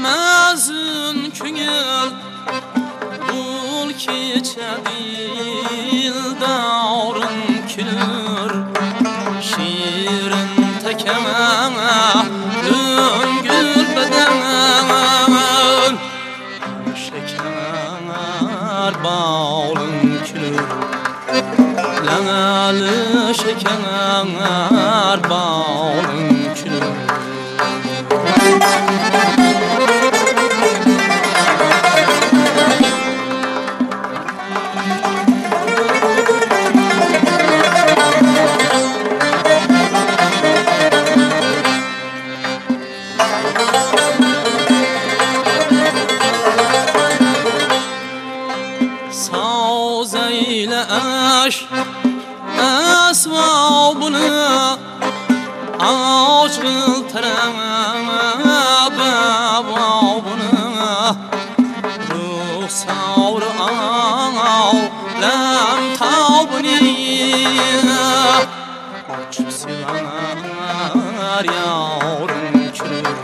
Yetməzin küngül Dul keçə dildə orun külür. Şirin təkəmə Döngül bədəmə Şəkər bağlın külür Lənəli şəkər عاش أصوابنا عاش بالترمى بابنا رخصور أو لم توبني Açıp silanar yavrum külür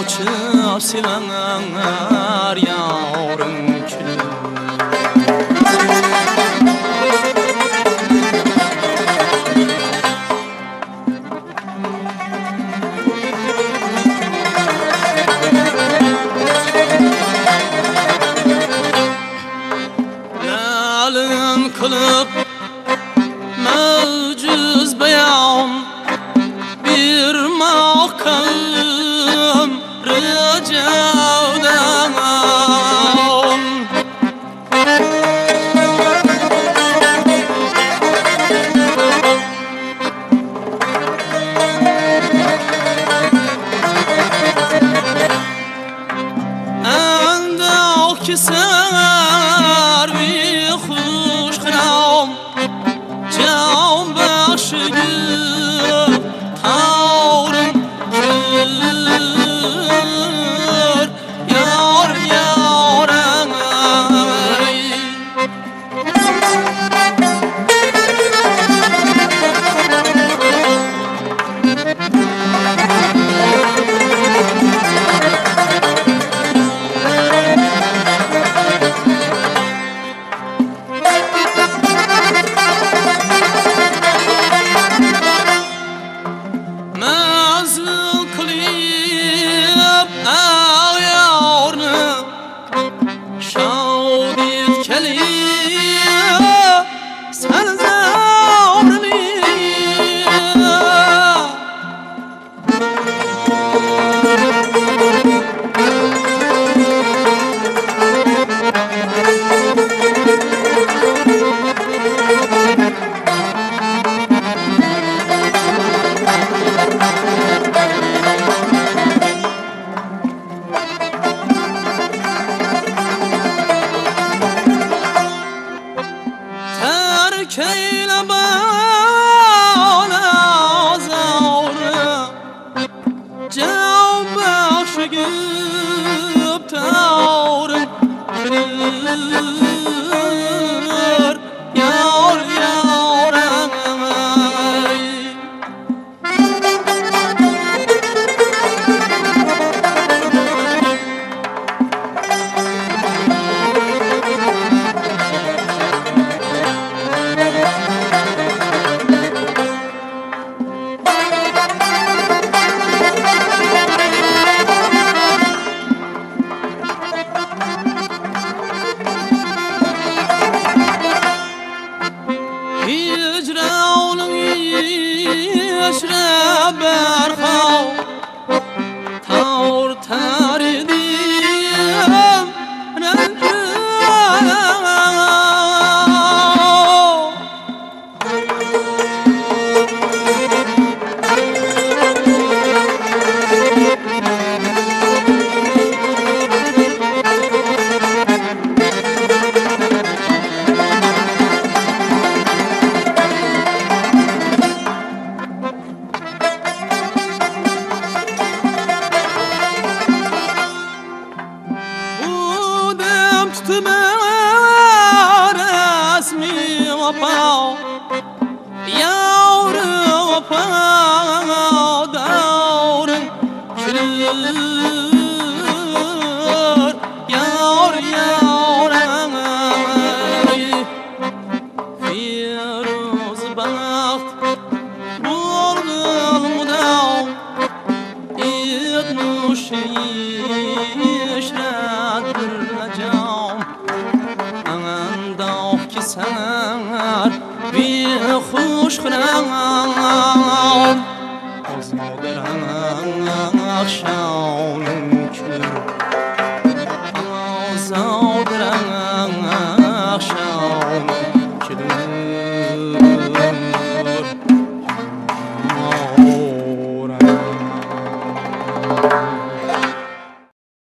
Açıp silanar yavrum uptown. Mm. عشت بار اسمي وفاو يا عور وفاو دور شلل خوش خنام